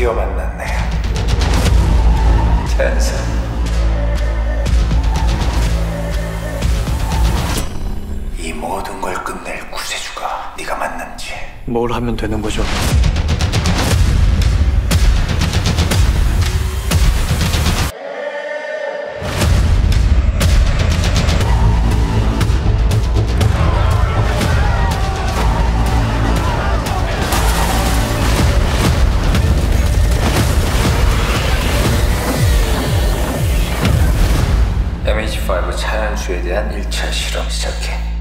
드디어 만났네. 텐스. 이 모든 걸 끝낼 구세주가 네가 맞는지. 뭘 하면 되는 거죠? MH5 차현수에 대한 1차 실험 시작해.